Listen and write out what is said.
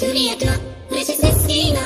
Julieta, this is Christina,